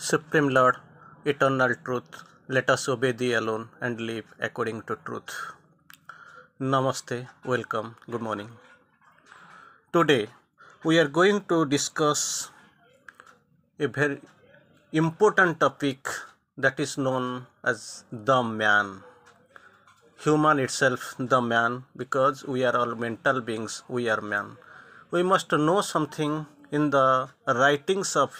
Supreme Lord, eternal truth, let us obey thee alone and live according to truth. Namaste, welcome, good morning. Today we are going to discuss a very important topic that is known as the man. Human itself, the man, because we are all mental beings, we are man. We must know something in the writings of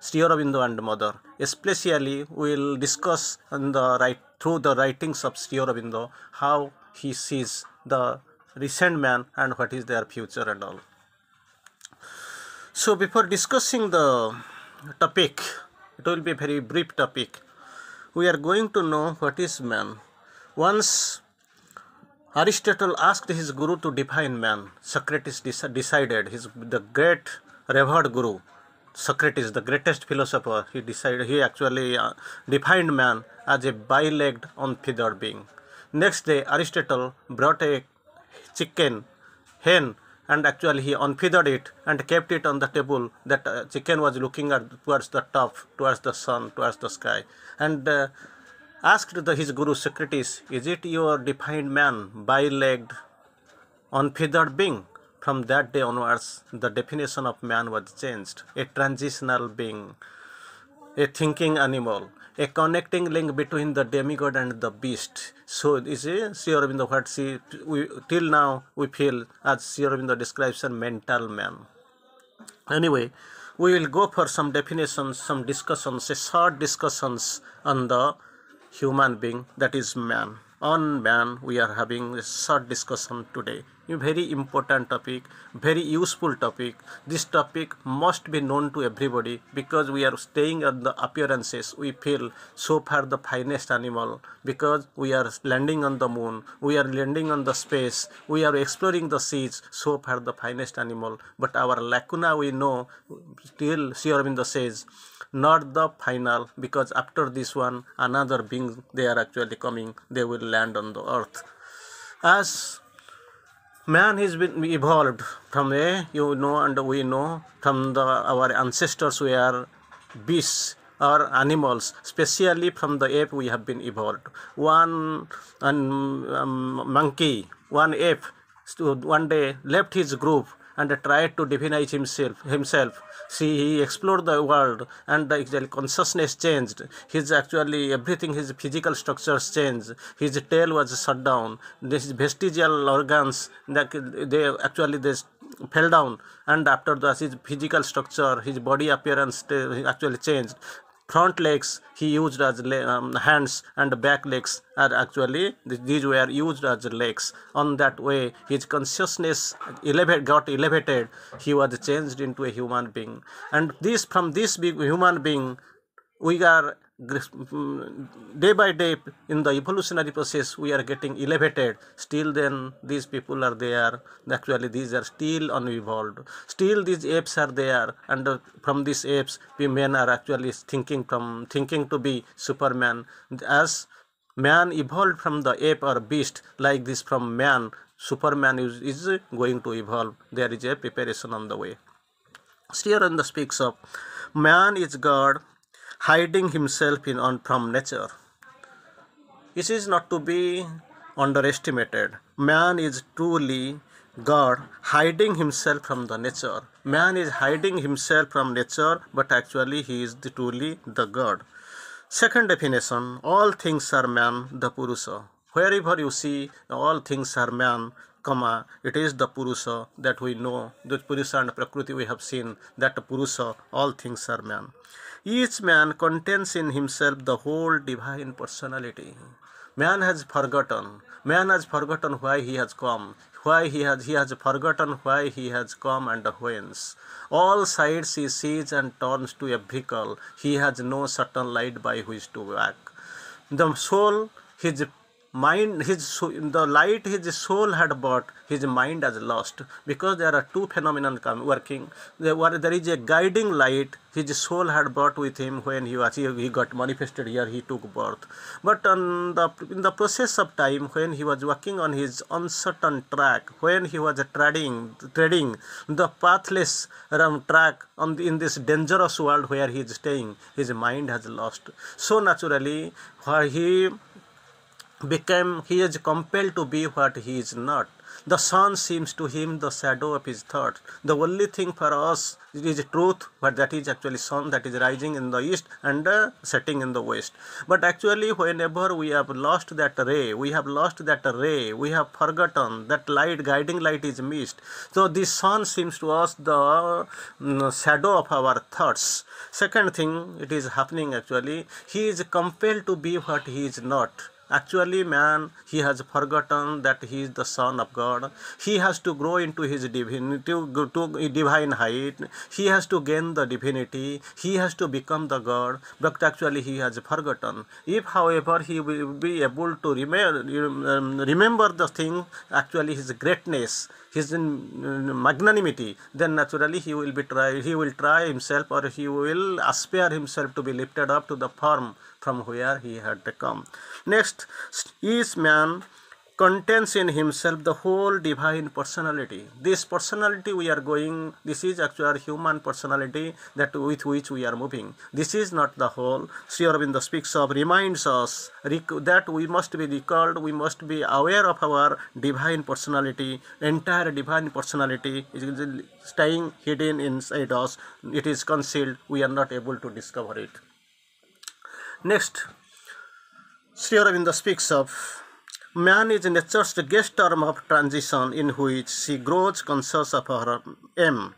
Sri Aurobindo and Mother. Especially, we will discuss the right through the writings of Sri Aurobindo how he sees the recent man and what is their future and all. So, before discussing the topic, it will be a very brief topic. We are going to know what is man. Once Aristotle asked his guru to define man. Socrates decided, his the great revered guru, Socrates, the greatest philosopher, he decided he actually uh, defined man as a bi-legged, unfeathered being. Next day, Aristotle brought a chicken, hen, and actually he unfeathered it and kept it on the table. That uh, chicken was looking at towards the top, towards the sun, towards the sky, and uh, asked the, his guru Socrates, "Is it your defined man, bi-legged, unfeathered being?" From that day onwards, the definition of man was changed. A transitional being, a thinking animal, a connecting link between the demigod and the beast. So this is Sri Aurobindo what she we, till now we feel as Sri Aurobindo describes a mental man. Anyway, we will go for some definitions, some discussions, a short discussions on the human being that is man. On man, we are having a short discussion today very important topic very useful topic. This topic must be known to everybody because we are staying at the appearances. We feel so far the finest animal because we are landing on the moon. We are landing on the space. We are exploring the seas. So far the finest animal. But our lacuna we know still Sri Aurobindo says not the final because after this one another being they are actually coming. They will land on the earth. As man has been evolved. From a you know and we know from the our ancestors were beasts or animals. Especially from the ape we have been evolved. One um, monkey one ape one day left his group and tried to define himself himself. See he explored the world and the consciousness changed. His actually everything his physical structures changed. His tail was shut down. This vestigial organs they actually they fell down. And after that his physical structure his body appearance actually changed front legs he used as um, hands and back legs are actually these were used as legs. On that way his consciousness elevate, got elevated. He was changed into a human being. And this from this big human being we are Mm, day by day in the evolutionary process we are getting elevated. Still then these people are there. Actually these are still unevolved. Still these apes are there. And from these apes we men are actually thinking from thinking to be superman. As man evolved from the ape or beast like this from man superman is, is going to evolve. There is a preparation on the way. Here on the speaks of man is god hiding himself in on from nature. This is not to be underestimated. Man is truly God hiding himself from the nature. Man is hiding himself from nature, but actually he is the, truly the God. Second definition, all things are man, the Purusha. Wherever you see all things are man, comma, it is the Purusha that we know, the Purusha and Prakriti we have seen, that Purusha, all things are man. Each man contains in himself the whole divine personality. Man has forgotten. Man has forgotten why he has come, why he has he has forgotten why he has come and whence. All sides he sees and turns to a vehicle. He has no certain light by which to walk. The soul, his mind his the light his soul had brought his mind has lost. Because there are two phenomena come, working. There, there is a guiding light his soul had brought with him when he was he, he got manifested here he took birth. But on the in the process of time when he was working on his uncertain track when he was treading treading the pathless track on the, in this dangerous world where he is staying his mind has lost. So naturally where he became he is compelled to be what he is not. The sun seems to him the shadow of his thought. The only thing for us is truth but that is actually sun that is rising in the east and uh, setting in the west. But actually whenever we have lost that ray we have lost that ray we have forgotten that light guiding light is missed. So the sun seems to us the mm, shadow of our thoughts. Second thing it is happening actually he is compelled to be what he is not Actually, man, he has forgotten that he is the Son of God. He has to grow into his divinity, to, divine height. He has to gain the divinity. He has to become the God. But actually, he has forgotten. If, however, he will be able to remember, um, remember the thing, actually his greatness, his um, magnanimity, then naturally he will be try. He will try himself, or he will aspire himself to be lifted up to the form from where he had to come. Next, each man contains in himself the whole divine personality. This personality we are going, this is actually human personality that with which we are moving. This is not the whole. Sri Aurobindo speaks of, reminds us that we must be recalled, we must be aware of our divine personality, entire divine personality is staying hidden inside us. It is concealed. We are not able to discover it. Next, Sri Aurobindo speaks of man is nature's guest term of transition in which she grows conscious of her aim.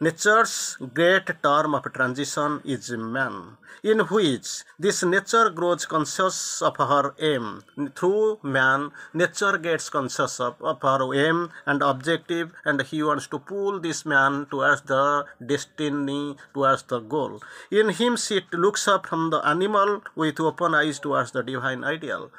Nature's great term of transition is man, in which this nature grows conscious of her aim. Through man, nature gets conscious of, of her aim and objective, and he wants to pull this man towards the destiny, towards the goal. In him, she looks up from the animal with open eyes towards the divine ideal.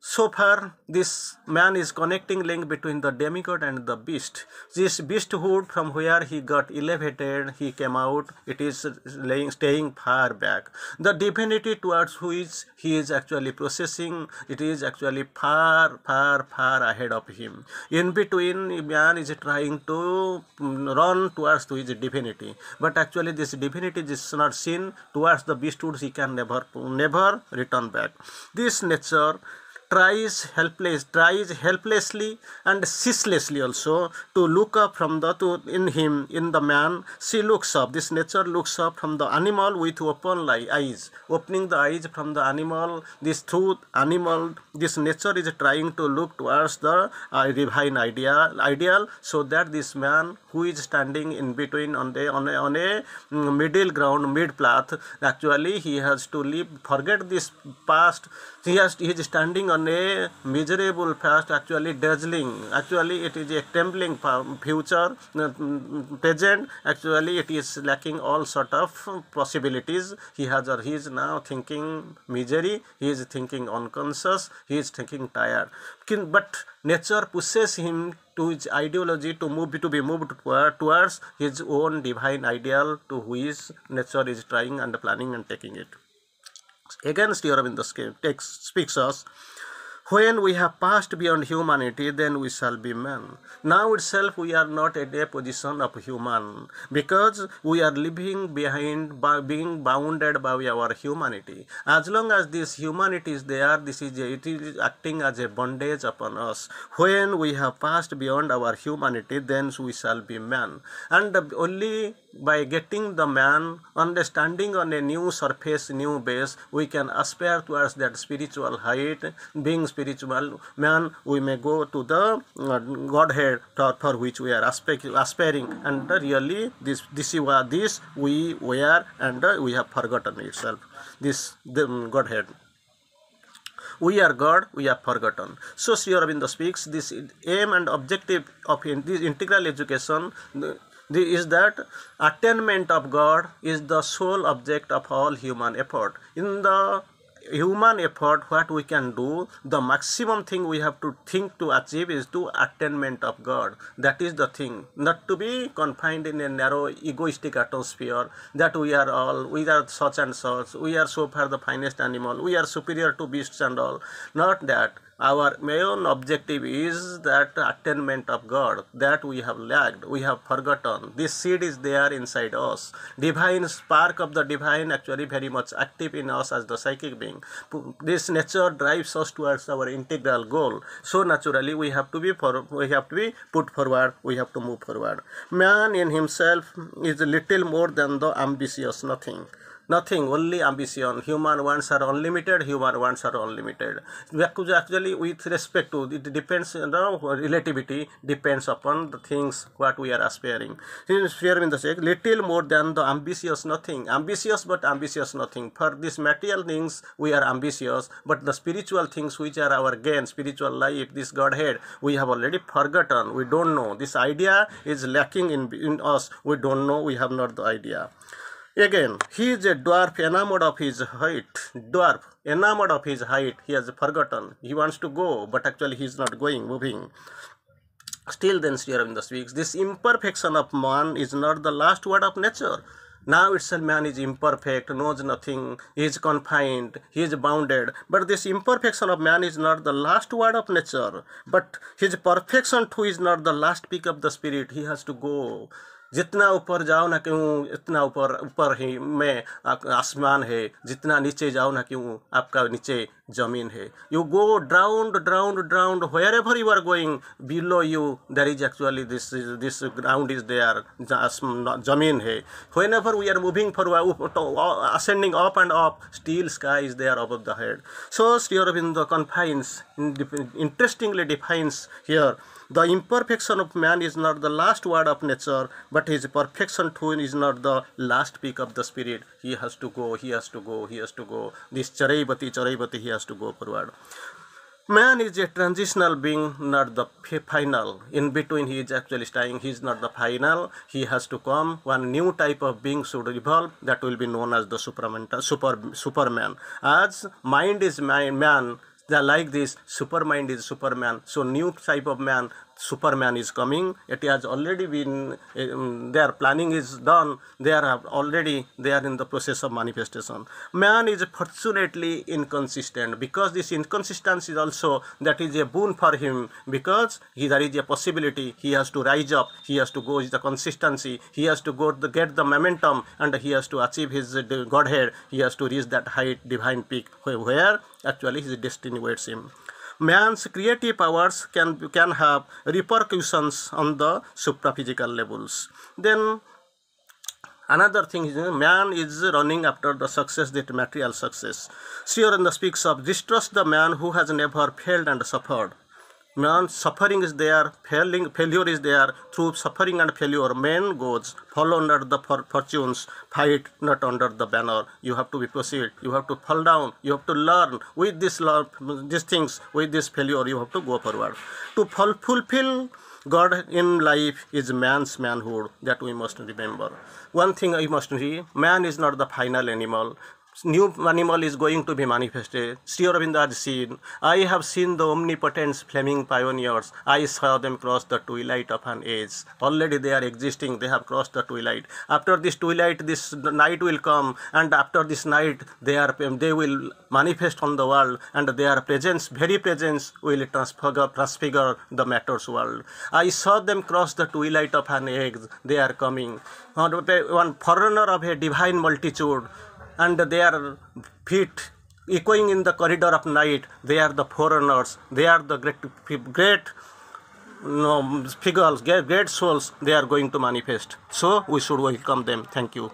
So far, this man is connecting link between the demigod and the beast. This beasthood, from where he got elevated, he came out, it is laying, staying far back. The divinity towards which he is actually processing, it is actually far, far, far ahead of him. In between, man is trying to mm, run towards to his divinity, but actually this divinity is not seen towards the beasthood. He can never, never return back. This nature tries helpless tries helplessly and ceaselessly also to look up from the to in him in the man. She looks up. This nature looks up from the animal with open eyes. Opening the eyes from the animal this truth animal this nature is trying to look towards the uh, divine ideal ideal so that this man who is standing in between on the on a, on a mm, middle ground mid path actually he has to leave forget this past he has he is standing on a miserable past actually dazzling. Actually it is a trembling future uh, present. Actually it is lacking all sort of possibilities. He has or he is now thinking misery. He is thinking unconscious. He is thinking tired. But nature pushes him to his ideology to move to be moved towards his own divine ideal to which nature is trying and planning and taking it. Again Sri Aurobindo takes speaks us when we have passed beyond humanity, then we shall be men. Now itself, we are not at a position of human because we are living behind, by being bounded by our humanity. As long as this humanity is there, this is a, it is acting as a bondage upon us. When we have passed beyond our humanity, then we shall be men. And only by getting the man understanding on a new surface, new base, we can aspire towards that spiritual height, being spiritual man, we may go to the uh, Godhead for, which we are aspiring, and really this this is this we were and we have forgotten itself. This the Godhead. We are God, we have forgotten. So Sri Aurobindo speaks this aim and objective of this integral education is that attainment of God is the sole object of all human effort. In the human effort what we can do the maximum thing we have to think to achieve is to attainment of god. That is the thing. Not to be confined in a narrow egoistic atmosphere that we are all we are such and such we are so far the finest animal we are superior to beasts and all. Not that our main objective is that attainment of God that we have lacked, we have forgotten. This seed is there inside us. Divine spark of the divine actually very much active in us as the psychic being. This nature drives us towards our integral goal. So naturally we have to be for, we have to be put forward, we have to move forward. Man in himself is little more than the ambitious nothing nothing only ambition. Human wants are unlimited human wants are unlimited. Actually with respect to it depends know, relativity depends upon the things what we are aspiring. In the sake little more than the ambitious nothing. Ambitious but ambitious nothing. For these material things we are ambitious but the spiritual things which are our gain spiritual life this godhead we have already forgotten. We don't know. This idea is lacking in, in us. We don't know. We have not the idea Again, he is a dwarf enamored of his height. Dwarf enamored of his height. He has forgotten. He wants to go, but actually he is not going, moving. Still then Sri Aurobindo speaks, this imperfection of man is not the last word of nature. Now itself man is imperfect, knows nothing, he is confined, he is bounded. But this imperfection of man is not the last word of nature. But his perfection too is not the last peak of the spirit. He has to go. जितना ऊपर जाओ ना क्यों, इतना ऊपर ऊपर ही में आसमान है। जितना नीचे जाओ ना क्यों, आपका नीचे ज़मीन है। You go ground ground ground wherever you are going below you there is actually this this ground is the zameen है। Whenever we are moving for ascending up and up still sky is there are up the head so Shri Aurobindo confines interestingly defines here the imperfection of man is not the last word of nature but is perfection too is not the last peak of the spirit He has to go, he has to go, he has to go. This Charaibati, Charaibati, he has to go forward. Man is a transitional being, not the final. In between, he is actually staying. He is not the final. He has to come. One new type of being should evolve. That will be known as the Superman. Super Superman. As mind is man, they like this supermind is superman so new type of man superman is coming. It has already been um, their planning is done. They are already they are in the process of manifestation. Man is fortunately inconsistent because this inconsistency is also that is a boon for him because he, there is a possibility he has to rise up. He has to go with the consistency. He has to go to get the momentum and he has to achieve his godhead. He has to reach that height divine peak where actually his destiny waits him man's creative powers can can have repercussions on the supraphysical levels. Then another thing is man is running after the success that material success. Sri Aurobindo speaks of distrust the man who has never failed and suffered man suffering is there failing failure is there. Through suffering and failure man goes fall under the fortunes fight not under the banner. You have to be proceed you have to fall down. You have to learn. With this love these things with this failure you have to go forward. To fulfill God in life is man's manhood that we must remember. One thing I must see man is not the final animal new animal is going to be manifested. Sri Aurobindo has seen. I have seen the omnipotent flaming pioneers. I saw them cross the twilight of an age. Already they are existing. They have crossed the twilight. After this twilight, this night will come, and after this night, they are they will manifest on the world, and their presence, very presence, will transfigure, transfigure the matter's world. I saw them cross the twilight of an age. They are coming. One foreigner of a divine multitude and their feet echoing in the corridor of night. They are the foreigners. They are the great great no, figures great souls they are going to manifest. So we should welcome them. Thank you